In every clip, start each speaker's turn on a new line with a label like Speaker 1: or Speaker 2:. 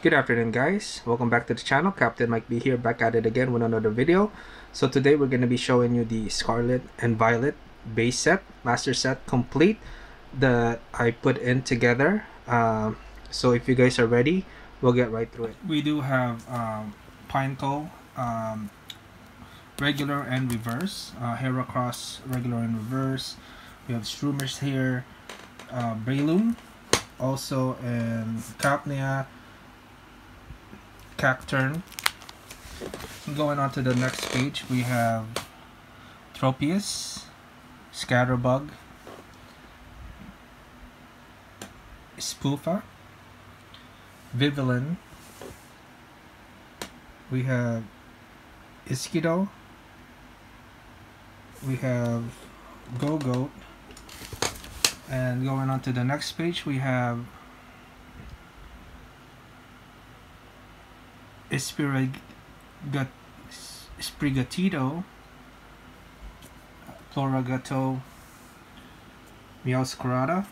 Speaker 1: Good afternoon guys, welcome back to the channel. Captain Mike be here, back at it again with another video. So today we're going to be showing you the Scarlet and Violet base set, master set complete that I put in together. Um, so if you guys are ready, we'll get right through it. We do have um, Pineco, um, regular and reverse, uh, Heracross regular and reverse. We have Strummers here, uh, Breloom, also and Cacturne. Going on to the next page, we have Tropius, Scatterbug, Spewpa, Vivillon, we have Iskido, we have Gogoat, and going on to the next page we have Espirigat Sprigatito, Floragato, Meowscarada,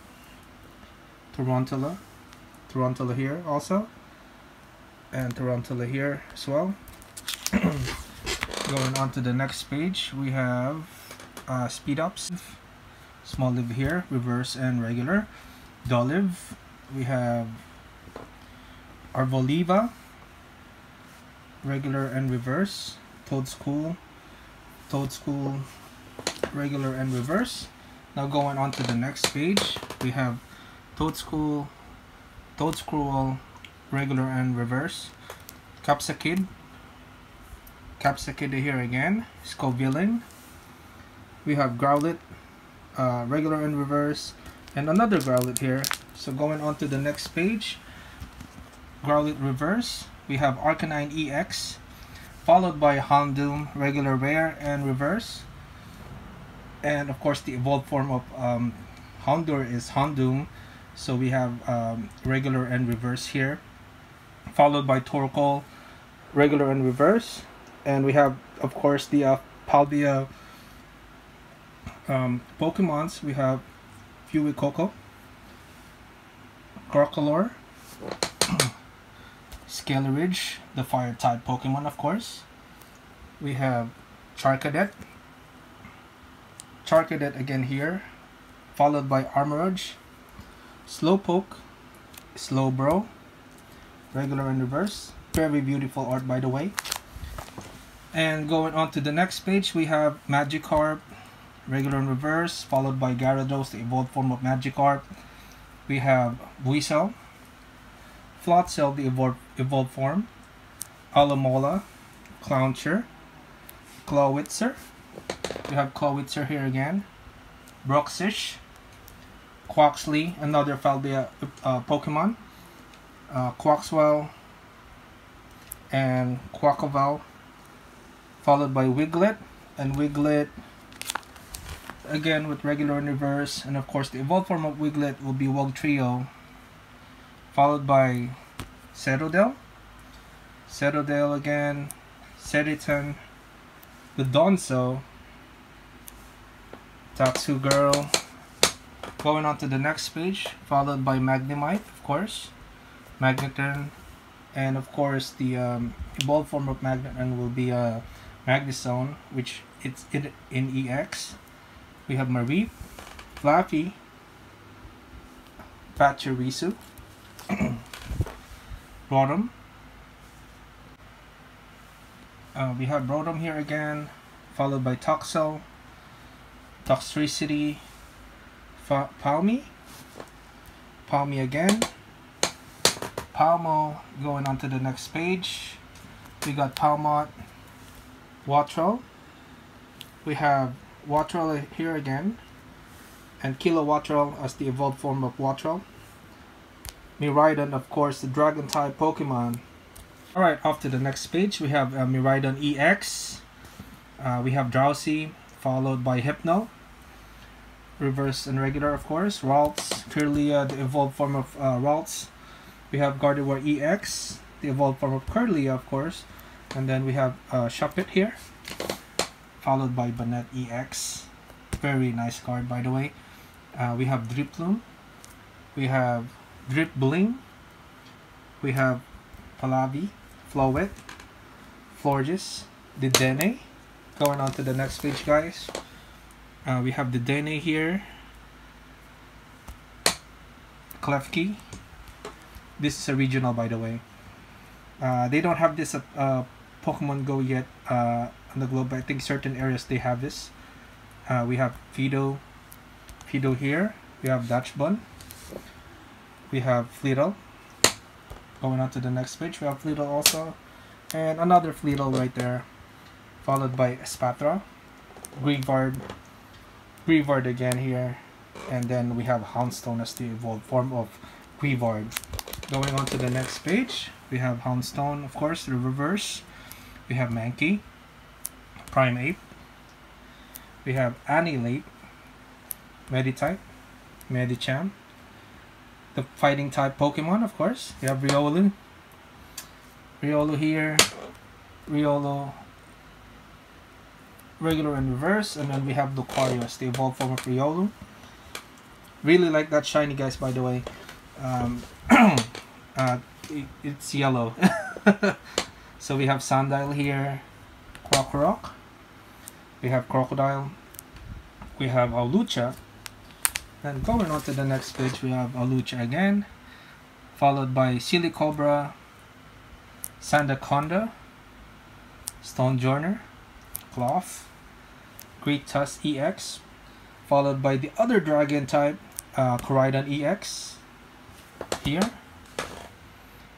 Speaker 1: Tarountula, Tarountula here also, and Tarountula here as well. Going on to the next page, we have uh, Spidops, Small Live here, reverse and regular. Dolliv, we have Arboliva, regular and reverse. Toedscool, Toad School, regular and reverse. Now going on to the next page, we have Toedscool, Toad Scroll, regular and reverse. Capsakid, Capsakid here again. Scovillain. We have Growlithe, uh, regular and reverse, and another Growlithe here. So going on to the next page, Growlithe reverse, we have Arcanine EX, followed by Houndoom, regular rare and reverse. And of course the evolved form of um, is Houndoom, so we have um, regular and reverse here. Followed by Torkoal, regular and reverse. And we have of course the uh, um, Pokemons. We have Fuecoco, Crocalor, Skeledirge, the fire type Pokemon of course. We have Charcadet, Charcadet again here, followed by Armarouge, Slowpoke, Slowbro, regular and reverse. Very beautiful art by the way. And going on to the next page, we have Magikarp, regular and reverse, followed by Gyarados, the evolved form of Magikarp. We have Buizel, Floatzel, the evolved, evolved form, Alomola, Clauncher, Clawitzer. We have Clawitzer here again, Bruxish, Quaxly, another Falbia uh, Pokemon, uh, Quaxwell, and Quaquaval, followed by Wiglett, and Wiglett again with regular and reverse, and of course the evolved form of Wiglett will be Wugtrio, followed by Cetoddle, Cetoddle again, Cetitan, the Donso, Tatsugiri, going on to the next page, followed by Magnemite, of course, Magneton, and of course the um, evolved form of Magneton will be a uh, Magnezone, which it's in, in EX. We have Mareep, Flaaffy, Pachirisu, Rotom. Uh, we have Rotom here again, followed by Toxel, Toxtricity, Pawmi, Pawmi again, Pawmo going on to the next page. We got Pawmot, Wattrel. We have Wattrel here again, and Kilowattrel as the evolved form of Wattrel. Miraidon, of course, the dragon type Pokemon. Alright, off to the next page, we have uh, Miraidon EX. Uh, we have Drowzee, followed by Hypno. Reverse and regular, of course. Ralts, Kirlia, the evolved form of uh, Ralts. We have Gardevoir EX, the evolved form of Kirlia, of course. And then we have uh, Shuppet here, followed by Banette EX. Very nice card, by the way. Uh, we have Drifloon. We have Drifblim. We have Palavi, Floette, Florges, Dedenne. Going on to the next page, guys. Uh, we have Dedenne here. Klefki. This is a regional, by the way. Uh, they don't have this at uh, Pokemon Go yet uh, on the globe. I think certain areas they have this. Uh, we have Fidough, Fidough here. We have Dachshund. We have Flittle. Going on to the next page, we have Flittle also. And another Flittle right there. Followed by Spatra. Greavard. Greavard again here. And then we have Houndstone as the evolved form of Greavard. Going on to the next page, we have Houndstone, of course, the reverse. We have Mankey, Primeape. We have Annihilape, Meditite, Medicham. The fighting type Pokemon, of course. We have Riolu. Riolu here. Riolu regular and reverse. And then we have Lucario the evolved form of Riolu. Really like that shiny, guys, by the way. Um, uh, it, it's yellow. so we have Sandile here. Krokorok. We have Krookodile. We have Alucha. And going on to the next page, we have Alucha again. Followed by Silicobra, Sandaconda, Stonjourner, Klawf, Great Tusk EX, followed by the other dragon type, uh, EX, here.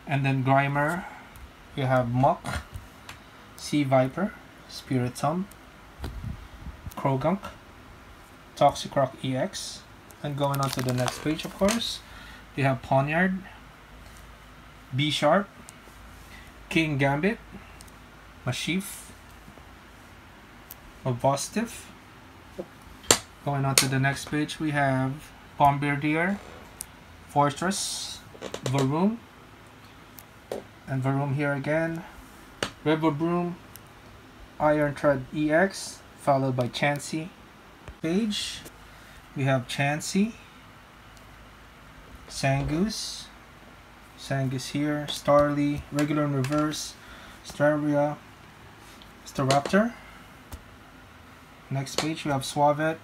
Speaker 1: And then Grimer, we have Muk, Sea Viper, Spiritomb, Croagunk, Toxicroak EX, and going on to the next page of course, we have Pawniard, Bisharp, King Gambit, Maschiff, Mabosstiff. Going on to the next page, we have Bombirdier, Forretress, Varoom, and Varoom here again, Revavroom, Iron Tread EX, followed by Chansey. Page, we have Chansey, Zangoose, Sangus here, Starly, regular and reverse, Staria, Staraptor. Next page we have Skwovet,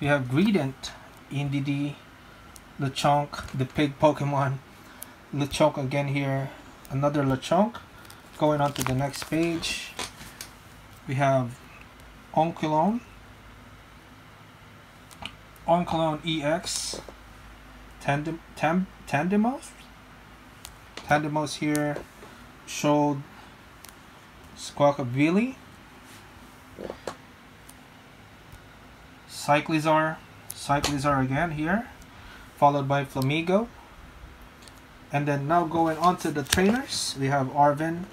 Speaker 1: we have Greedent, Indeedee, Lechonk, the pig Pokemon, Lechonk again here, another Lechonk. Going on to the next page, we have Oinkologne, Oinkologne EX, Tandem, Tam, Tandemaus, Tandemaus here, showed Squawkabilly, Cyclizar, Cyclizar again here, followed by Flamigo. And then now going on to the trainers, we have Arven,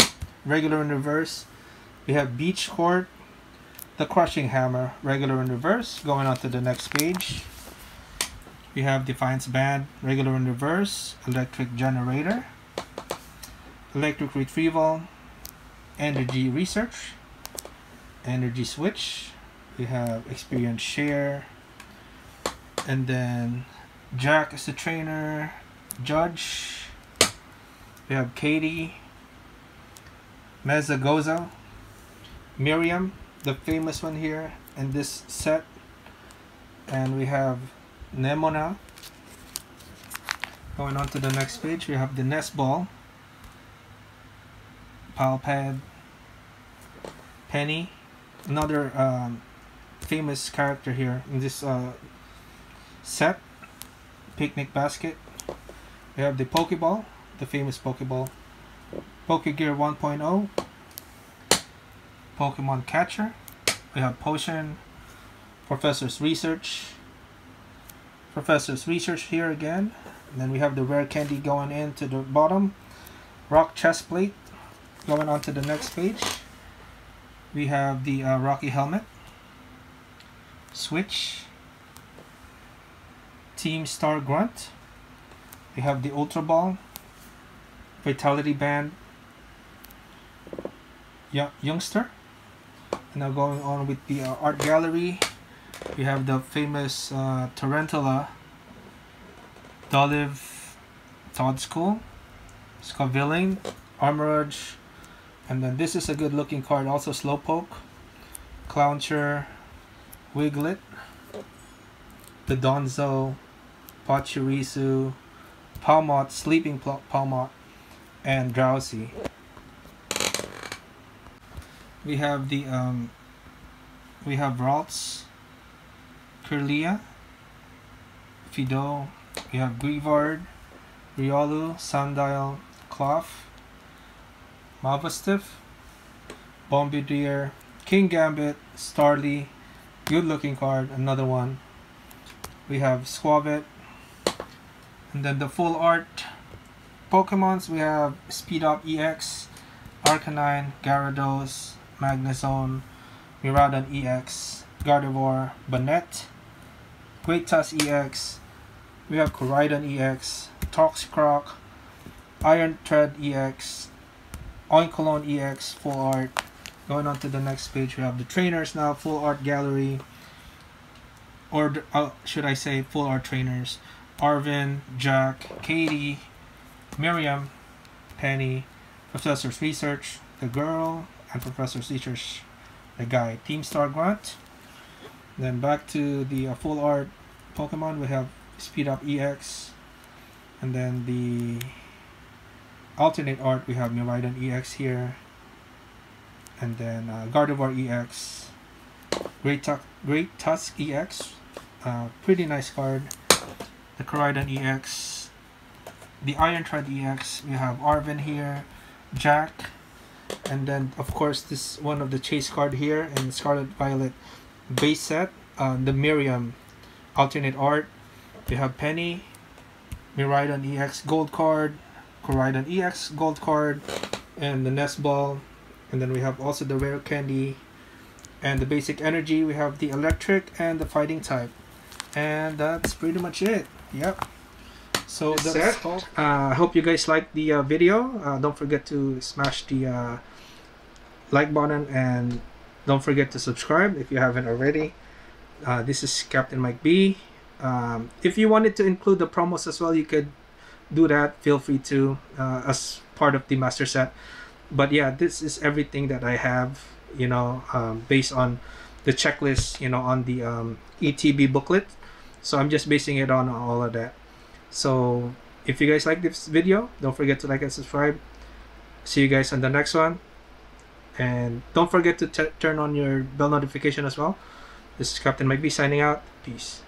Speaker 1: regular in reverse. We have Beach Court, the Crushing Hammer, regular in reverse. Going on to the next page, we have Defiance Band, regular in reverse, Electric Generator, Electric Retrieval, Energy Research, Energy Switch, we have Experience Share, and then Jacq is the trainer, Judge, we have Katy, Mesagoza, Miriam, the famous one here in this set, and we have Nemona. Going on to the next page, we have the Nest Ball, Palpad, Penny, another um, famous character here in this uh, set, Picnic Basket. We have the Pokeball, the famous Pokeball, Pokegear 1.0, Pokemon Catcher. We have Potion, Professor's Research, Professor's Research here again. And then we have the rare candy going into the bottom. Rock chest plate. Going on to the next page. We have the uh, Rocky helmet. Switch. Team Star Grunt. We have the Ultra Ball. Vitality Band. Y youngster. Now going on with the uh, art gallery. We have the famous uh, Tarountula Dolliv Todd School. Scovillain, Armarouge, and then this is a good looking card also Slowpoke, Clauncher, Wiglett, the Donzo, Pachirisu, Pawmot, Sleeping Pawmot, and Drowzee. We have the um, we have Ralts, Kirlia, Fidough, we have Greavard, Riolu, Sandile, Klawf, Mabosstiff, Bombirdier, Kingambit, Starly, good looking card, another one. We have Skwovet, and then the full art Pokemons, we have Spidops EX, Arcanine, Gyarados, Magnezone, Miraidon EX, Gardevoir, Banette, Great Tusk EX, we have Koraidon EX, Toxicroak, Iron Tread EX, Oinkologne EX, Full Art. Going on to the next page, we have the trainers now, Full Art Gallery, or uh, should I say Full Art Trainers, Arven, Jacq, Katy, Miriam, Penny, Professor's Research, The Girl, and Professor Research, the guy, Team Star Grunt. Then back to the uh, Full Art Pokemon, we have Spidops EX, and then the alternate art we have Miraidon EX here. And then uh, Gardevoir EX Great, Tu Great Tusk EX uh, pretty nice card. The Koraidon EX the Iron Tread EX we have Arven here. Jacq and then of course this one of the chase card here in Scarlet Violet base set uh, the Miriam. Alternate art we have Penny Miraidon EX gold card Koraidon EX gold card and the Nest Ball. And then we have also the rare candy and the basic energy. We have the electric and the fighting type. And that's pretty much it. Yep so that's it uh, I hope you guys liked the uh, video. Uh, don't forget to smash the uh, like button and don't forget to subscribe if you haven't already. Uh, this is Captain Mike B. Um, if you wanted to include the promos as well you could do that. Feel free to uh, as part of the master set. But yeah this is everything that i have you know um, based on the checklist you know on the um, etb booklet. So i'm just basing it on all of that so if you guys like this video don't forget to like and subscribe. See you guys on the next one. And don't forget to turn on your bell notification as well. This is captain mike b signing out. Peace